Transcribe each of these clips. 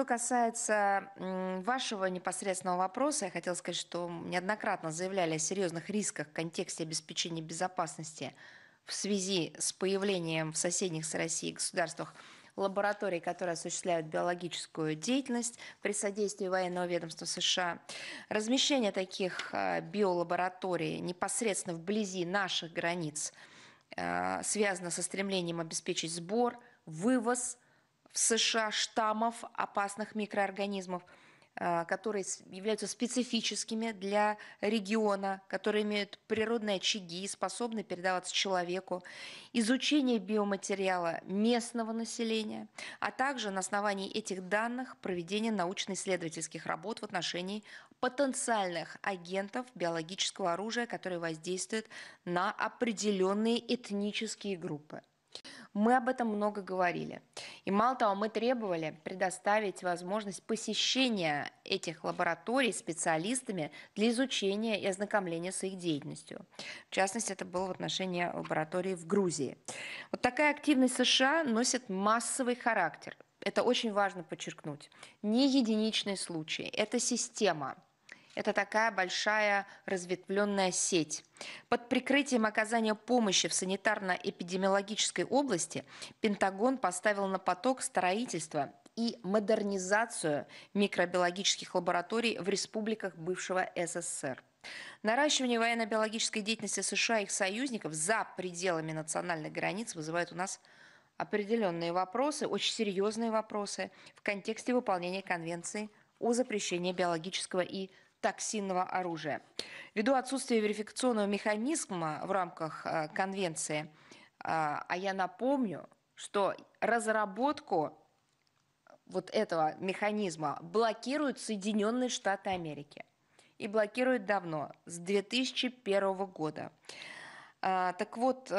Что касается вашего непосредственного вопроса, я хотела сказать, что неоднократно заявляли о серьезных рисках в контексте обеспечения безопасности в связи с появлением в соседних с Россией государствах лабораторий, которые осуществляют биологическую деятельность при содействии военного ведомства США. Размещение таких э, биолабораторий непосредственно вблизи наших границ э, связано со стремлением обеспечить сбор, вывоз в США штаммов опасных микроорганизмов – Э, которые являются специфическими для региона, которые имеют природные очаги и способны передаваться человеку, изучение биоматериала местного населения, а также на основании этих данных проведение научно-исследовательских работ в отношении потенциальных агентов биологического оружия, которые воздействуют на определенные этнические группы. Мы об этом много говорили. И мало того, мы требовали предоставить возможность посещения этих лабораторий специалистами для изучения и ознакомления с их деятельностью. В частности, это было в отношении лаборатории в Грузии. Вот такая активность США носит массовый характер. Это очень важно подчеркнуть. Не единичный случай, это система – это такая большая разветвленная сеть. Под прикрытием оказания помощи в санитарно-эпидемиологической области Пентагон поставил на поток строительство и модернизацию микробиологических лабораторий в республиках бывшего СССР. Наращивание военно-биологической деятельности США и их союзников за пределами национальных границ вызывает у нас определенные вопросы, очень серьезные вопросы в контексте выполнения Конвенции о запрещении биологического и токсинного оружия. Ввиду отсутствия верификационного механизма в рамках э, конвенции, э, а я напомню, что разработку вот этого механизма блокируют Соединенные Штаты Америки. И блокируют давно, с 2001 года. Э, так вот,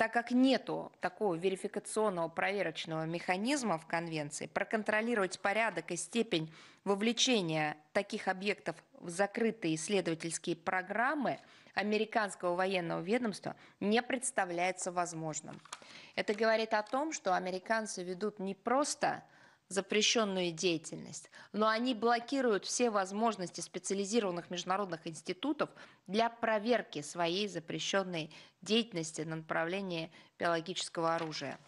так как нету такого верификационного проверочного механизма в конвенции, проконтролировать порядок и степень вовлечения таких объектов в закрытые исследовательские программы американского военного ведомства не представляется возможным. Это говорит о том, что американцы ведут не просто запрещенную деятельность, но они блокируют все возможности специализированных международных институтов для проверки своей запрещенной деятельности на направлении биологического оружия.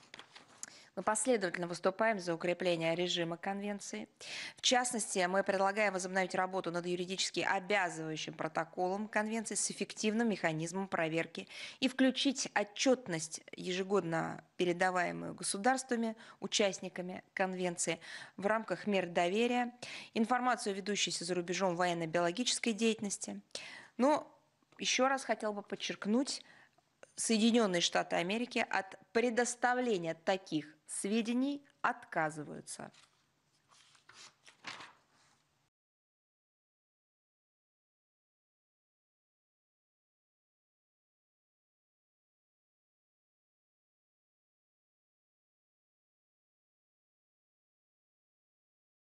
Мы последовательно выступаем за укрепление режима конвенции. В частности, мы предлагаем возобновить работу над юридически обязывающим протоколом конвенции с эффективным механизмом проверки и включить отчетность, ежегодно передаваемую государствами, участниками конвенции, в рамках мер доверия, информацию о ведущейся за рубежом военно-биологической деятельности. Но еще раз хотел бы подчеркнуть, Соединенные Штаты Америки от предоставления таких сведений отказываются.